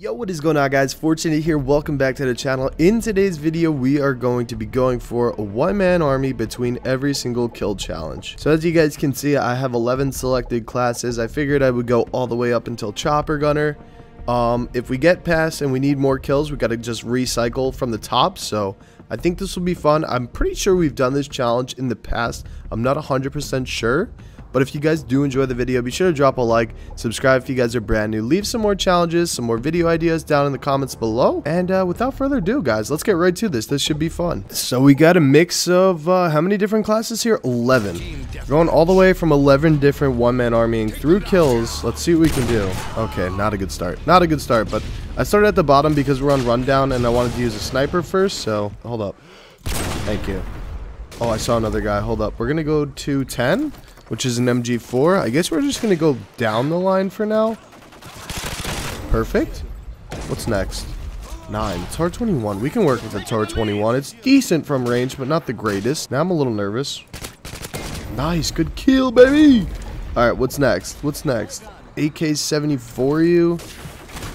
Yo, what is going on guys? Fortunate here, welcome back to the channel. In today's video, we are going to be going for a one-man army between every single kill challenge. So as you guys can see, I have 11 selected classes. I figured I would go all the way up until Chopper Gunner. Um, if we get past and we need more kills, we got to just recycle from the top. So I think this will be fun. I'm pretty sure we've done this challenge in the past. I'm not 100% sure. But if you guys do enjoy the video, be sure to drop a like, subscribe if you guys are brand new, leave some more challenges, some more video ideas down in the comments below. And uh, without further ado, guys, let's get right to this. This should be fun. So we got a mix of, uh, how many different classes here? 11. Going all the way from 11 different one-man armying through kills. Let's see what we can do. Okay, not a good start. Not a good start, but I started at the bottom because we're on rundown and I wanted to use a sniper first, so hold up. Thank you. Oh, I saw another guy. Hold up. We're going to go to 10 which is an MG4. I guess we're just going to go down the line for now. Perfect. What's next? 9. TAR 21. We can work with a TAR 21. It's decent from range, but not the greatest. Now I'm a little nervous. Nice. Good kill, baby. Alright, what's next? What's next? AK-74U.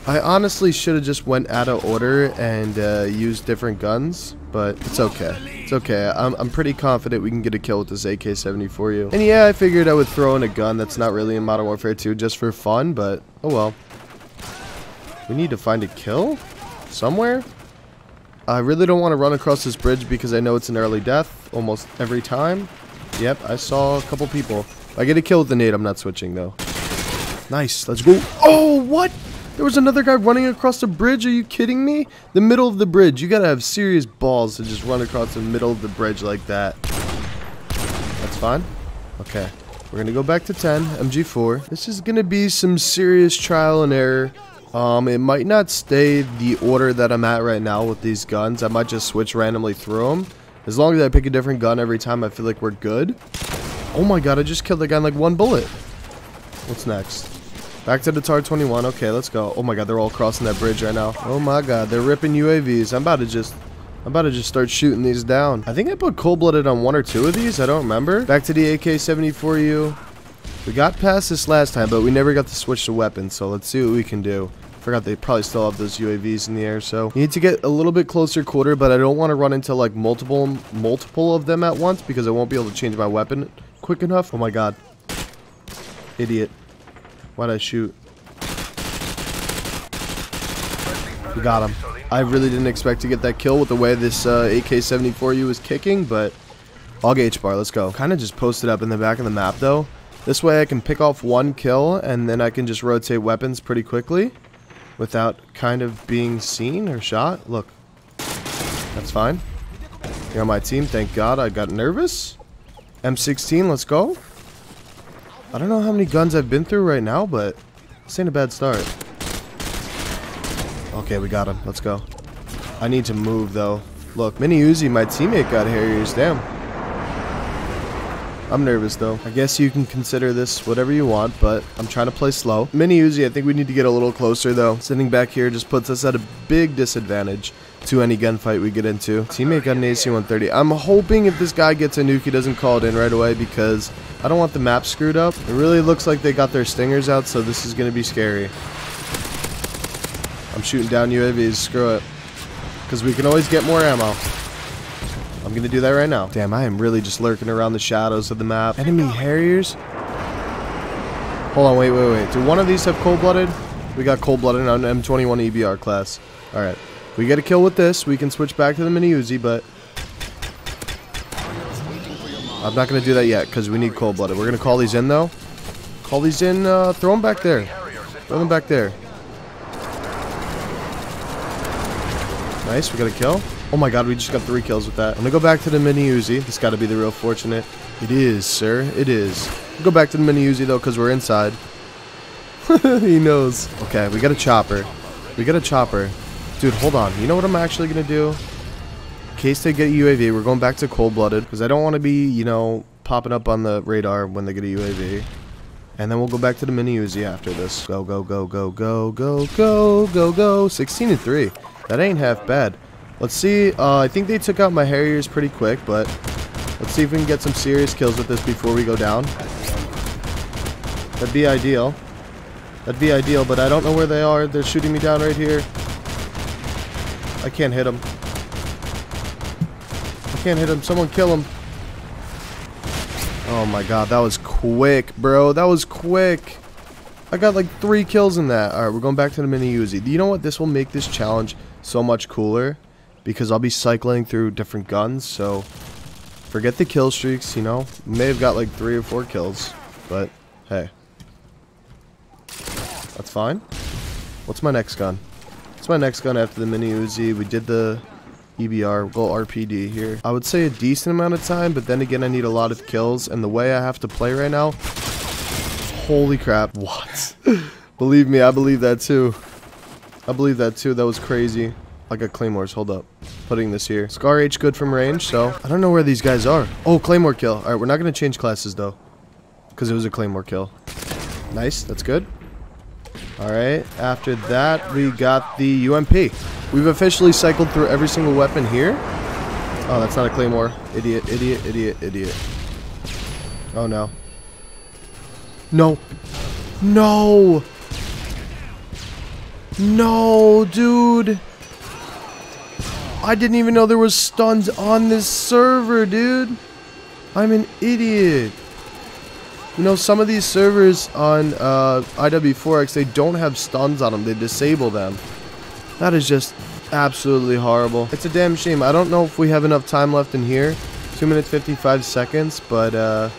I honestly should have just went out of order and uh, used different guns, but it's okay. Okay. I'm, I'm pretty confident we can get a kill with this AK-74U. And yeah, I figured I would throw in a gun that's not really in Modern Warfare 2 just for fun, but oh well. We need to find a kill somewhere. I really don't want to run across this bridge because I know it's an early death almost every time. Yep, I saw a couple people. If I get a kill with the nade, I'm not switching though. Nice, let's go. Oh, what? There was another guy running across the bridge. Are you kidding me? The middle of the bridge. You gotta have serious balls to just run across the middle of the bridge like that. That's fine. Okay. We're gonna go back to 10, MG4. This is gonna be some serious trial and error. Um, it might not stay the order that I'm at right now with these guns. I might just switch randomly through them. As long as I pick a different gun every time, I feel like we're good. Oh my god, I just killed the guy in like one bullet. What's next? Back to the TAR 21. Okay, let's go. Oh my god, they're all crossing that bridge right now. Oh my god, they're ripping UAVs. I'm about to just I'm about to just start shooting these down. I think I put cold-blooded on one or two of these. I don't remember. Back to the AK-74U. We got past this last time, but we never got to switch to weapons, so let's see what we can do. Forgot they probably still have those UAVs in the air, so need to get a little bit closer quarter, but I don't want to run into like multiple multiple of them at once because I won't be able to change my weapon quick enough. Oh my god. Idiot. Why'd I shoot? We got him. I really didn't expect to get that kill with the way this uh, AK-74U was kicking, but I'll get H-bar. Let's go. Kind of just posted up in the back of the map, though. This way I can pick off one kill, and then I can just rotate weapons pretty quickly without kind of being seen or shot. Look. That's fine. You're on my team. Thank God. I got nervous. M16, let's go. I don't know how many guns I've been through right now, but this ain't a bad start. Okay, we got him. Let's go. I need to move, though. Look, Mini Uzi, my teammate got Harriers. Damn. I'm nervous, though. I guess you can consider this whatever you want, but I'm trying to play slow. Mini Uzi, I think we need to get a little closer, though. Sitting back here just puts us at a big disadvantage to any gunfight we get into. Teammate got an AC-130. I'm hoping if this guy gets a nuke, he doesn't call it in right away because I don't want the map screwed up. It really looks like they got their stingers out, so this is going to be scary. I'm shooting down UAVs. Screw it. Because we can always get more ammo. I'm going to do that right now. Damn, I am really just lurking around the shadows of the map. Enemy Harriers? Hold on, wait, wait, wait. Do one of these have cold-blooded? We got cold-blooded on M21 EBR class. Alright. We get a kill with this. We can switch back to the mini Uzi, but I'm not going to do that yet because we need cold-blooded. We're going to call these in, though. Call these in. Uh, throw them back there. Throw them back there. Nice. We got a kill. Oh my god, we just got three kills with that. I'm to go back to the mini Uzi. This got to be the real fortunate. It is, sir. It is. We'll go back to the mini Uzi, though, because we're inside. he knows. Okay, we got a chopper. We got a chopper. Dude, hold on. You know what I'm actually going to do? In case they get a UAV, we're going back to cold-blooded. Because I don't want to be, you know, popping up on the radar when they get a UAV. And then we'll go back to the mini Uzi after this. Go, go, go, go, go, go, go, go, go. 16 and 3. That ain't half bad. Let's see. Uh, I think they took out my Harriers pretty quick, but let's see if we can get some serious kills with this before we go down. That'd be ideal. That'd be ideal, but I don't know where they are. They're shooting me down right here. I can't hit him. I can't hit him. Someone kill him. Oh my god, that was quick, bro. That was quick. I got like three kills in that. Alright, we're going back to the mini Uzi. You know what? This will make this challenge so much cooler. Because I'll be cycling through different guns, so... Forget the kill streaks, you know? May have got like three or four kills. But, hey. That's fine. What's my next gun? What's my next gun after the mini Uzi? We did the EBR, well RPD here. I would say a decent amount of time, but then again I need a lot of kills, and the way I have to play right now, holy crap. What? believe me, I believe that too. I believe that too, that was crazy. I got claymores, hold up. Putting this here. Scar H good from range, so I don't know where these guys are. Oh, claymore kill. Alright, we're not going to change classes though. Because it was a claymore kill. Nice, that's good. Alright, after that, we got the UMP. We've officially cycled through every single weapon here. Oh, that's not a claymore. Idiot, idiot, idiot, idiot. Oh, no. No. No! No, dude! I didn't even know there was stuns on this server, dude! I'm an idiot. You know, some of these servers on uh, IW4X, they don't have stuns on them. They disable them. That is just absolutely horrible. It's a damn shame. I don't know if we have enough time left in here. 2 minutes 55 seconds, but uh,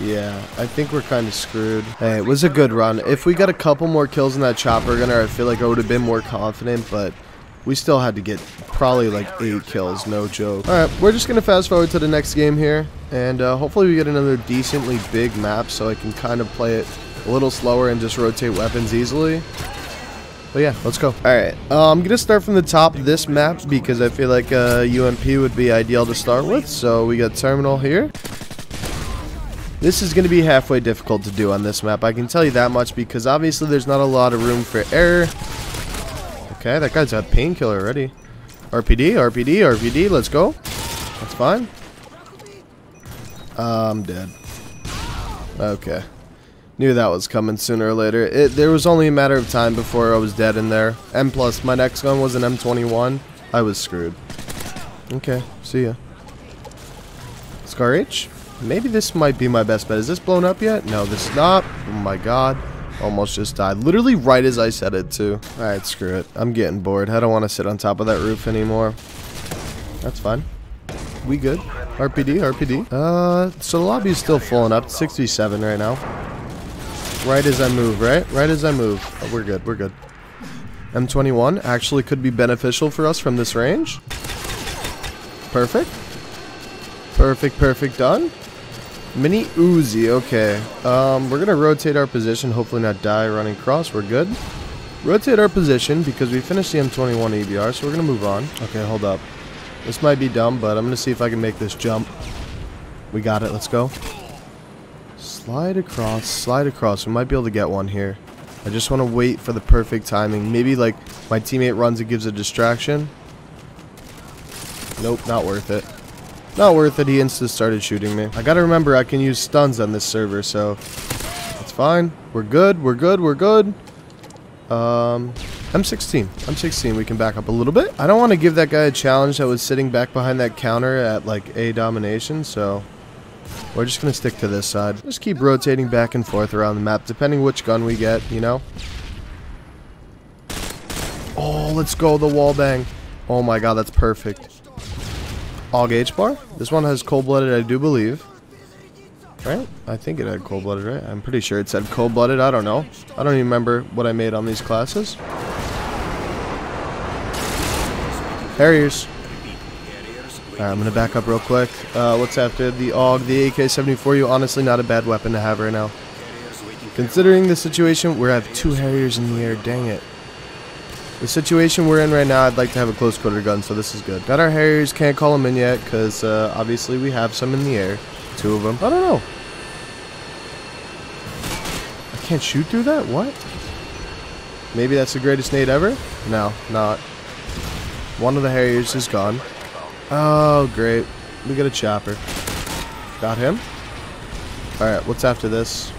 yeah, I think we're kind of screwed. Hey, it was a good run. If we got a couple more kills in that chopper gunner, I feel like I would have been more confident, but we still had to get probably like eight kills, no joke. Alright, we're just going to fast forward to the next game here. And uh, hopefully we get another decently big map so I can kind of play it a little slower and just rotate weapons easily. But yeah, let's go. Alright, uh, I'm going to start from the top of this map because I feel like uh, UMP would be ideal to start with. So we got Terminal here. This is going to be halfway difficult to do on this map. I can tell you that much because obviously there's not a lot of room for error. Okay, that guy's got painkiller already. RPD, RPD, RPD, let's go. That's fine. Uh, I'm dead. Okay. Knew that was coming sooner or later. It, there was only a matter of time before I was dead in there. M plus, my next gun was an M21. I was screwed. Okay, see ya. Scar H? Maybe this might be my best bet. Is this blown up yet? No, this is not. Oh my god. Almost just died. Literally right as I said it, too. Alright, screw it. I'm getting bored. I don't want to sit on top of that roof anymore. That's fine. We good. RPD, RPD. Uh, so the lobby is still filling up. 67 right now. Right as I move, right? Right as I move. Oh, we're good, we're good. M21 actually could be beneficial for us from this range. Perfect. Perfect, perfect, done. Mini Uzi, okay. Um, we're going to rotate our position, hopefully not die running cross. We're good. Rotate our position because we finished the M21 EBR, so we're going to move on. Okay, hold up. This might be dumb, but I'm going to see if I can make this jump. We got it, let's go. Slide across, slide across. We might be able to get one here. I just want to wait for the perfect timing. Maybe, like, my teammate runs and gives a distraction. Nope, not worth it. Not worth it, he insta started shooting me. I gotta remember I can use stuns on this server, so it's fine. We're good, we're good, we're good. Um, M16. I'm 16. we can back up a little bit. I don't want to give that guy a challenge that was sitting back behind that counter at like A domination, so we're just going to stick to this side. Just keep rotating back and forth around the map, depending which gun we get, you know? Oh, let's go, the wall bang. Oh my god, that's perfect. All gauge bar. This one has cold-blooded, I do believe. Right? I think it had cold-blooded, right? I'm pretty sure it said cold-blooded. I don't know. I don't even remember what I made on these classes. Harriers. Alright, I'm going to back up real quick. Uh, what's after the AUG? The AK-74U, honestly not a bad weapon to have right now. Considering the situation, we have two Harriers in the air. Dang it. The situation we're in right now, I'd like to have a close quarter gun, so this is good. Got our Harriers, can't call them in yet, because uh, obviously we have some in the air. Two of them. I don't know. I can't shoot through that? What? Maybe that's the greatest nade ever? No, not. One of the Harriers is gone. Oh, great. We got a chopper. Got him. Alright, what's after this?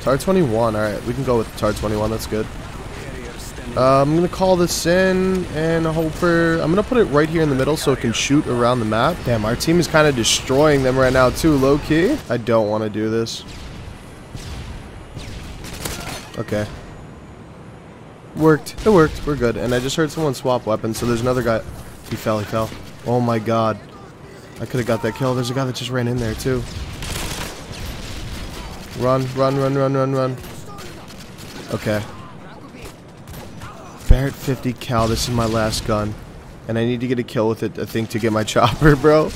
TAR 21. Alright, we can go with TAR 21. That's good. Uh, I'm going to call this in and hope for... I'm going to put it right here in the middle so it can shoot around the map. Damn, our team is kind of destroying them right now too, low-key. I don't want to do this. Okay. Worked. It worked. We're good. And I just heard someone swap weapons, so there's another guy. He fell, he fell. Oh my god. I could have got that kill. There's a guy that just ran in there too. Run, run, run, run, run, run. Okay. Barrett 50 cal. This is my last gun. And I need to get a kill with it, I think, to get my chopper, bro.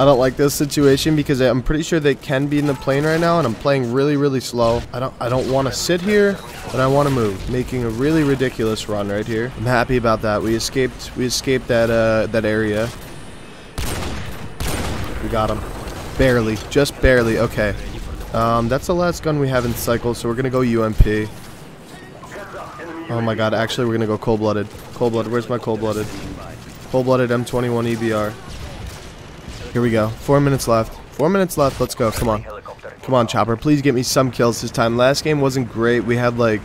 I don't like this situation because I'm pretty sure they can be in the plane right now and I'm playing really, really slow. I don't I don't want to sit here, but I want to move. Making a really ridiculous run right here. I'm happy about that. We escaped we escaped that uh that area. We got him. Barely. Just barely. Okay. Um, that's the last gun we have in cycle, so we're gonna go UMP. Oh my god, actually we're gonna go cold-blooded. Cold-blooded, where's my cold-blooded? Cold-blooded M21 EBR. Here we go. Four minutes left. Four minutes left, let's go, come on. Come on, Chopper, please get me some kills this time. Last game wasn't great, we had like,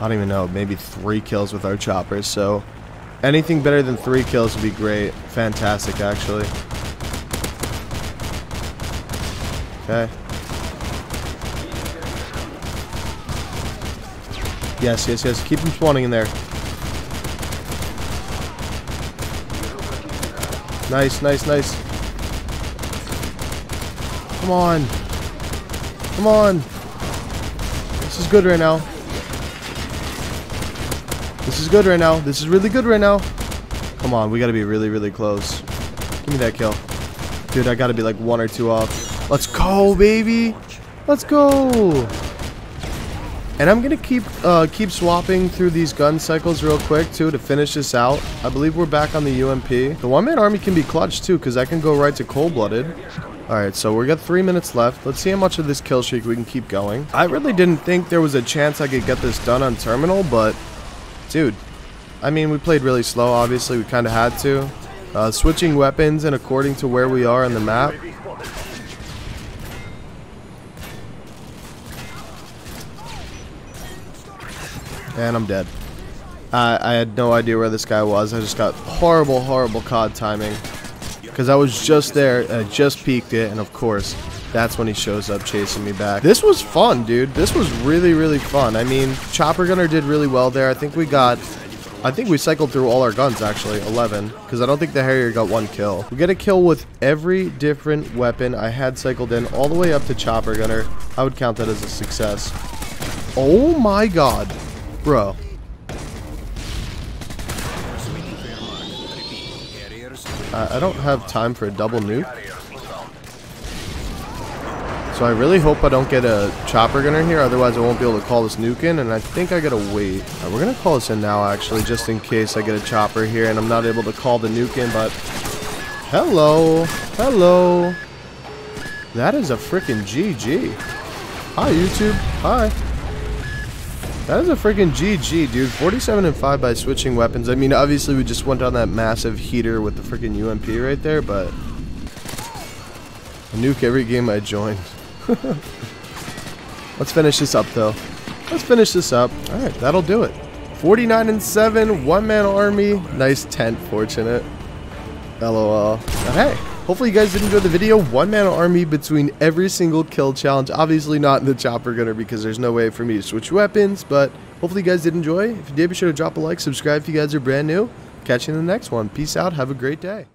I don't even know, maybe three kills with our choppers, so anything better than three kills would be great. Fantastic, actually. Okay. Yes, yes, yes. Keep him spawning in there. Nice, nice, nice. Come on. Come on. This is good right now. This is good right now. This is really good right now. Come on, we gotta be really, really close. Give me that kill. Dude, I gotta be like one or two off. Let's go, baby. Let's go. And I'm gonna keep uh, keep swapping through these gun cycles real quick too to finish this out. I believe we're back on the UMP. The one-man army can be clutch too because I can go right to cold-blooded. Alright, so we got three minutes left. Let's see how much of this kill streak we can keep going. I really didn't think there was a chance I could get this done on terminal, but dude, I mean, we played really slow, obviously. We kind of had to. Uh, switching weapons and according to where we are on the map, And I'm dead. I, I had no idea where this guy was. I just got horrible, horrible COD timing. Because I was just there, and I just peeked it, and of course, that's when he shows up chasing me back. This was fun, dude. This was really, really fun. I mean, Chopper Gunner did really well there. I think we got... I think we cycled through all our guns, actually. 11. Because I don't think the Harrier got one kill. We get a kill with every different weapon I had cycled in all the way up to Chopper Gunner. I would count that as a success. Oh my god. Bro. Uh, I don't have time for a double nuke. So I really hope I don't get a chopper gunner here, otherwise I won't be able to call this nuke in, and I think I gotta wait. Right, we're gonna call this in now, actually, just in case I get a chopper here and I'm not able to call the nuke in, but... Hello! Hello! That is a freaking GG. Hi, YouTube. Hi. That is a freaking GG, dude. 47 and 5 by switching weapons. I mean, obviously we just went on that massive heater with the freaking UMP right there, but... I nuke every game I joined. Let's finish this up, though. Let's finish this up. Alright, that'll do it. 49 and 7, one-man army. Nice tent, fortunate. LOL. But hey, Hopefully you guys did enjoy the video. One man army between every single kill challenge. Obviously not in the chopper gunner because there's no way for me to switch weapons. But hopefully you guys did enjoy. If you did, be sure to drop a like, subscribe if you guys are brand new. Catch you in the next one. Peace out. Have a great day.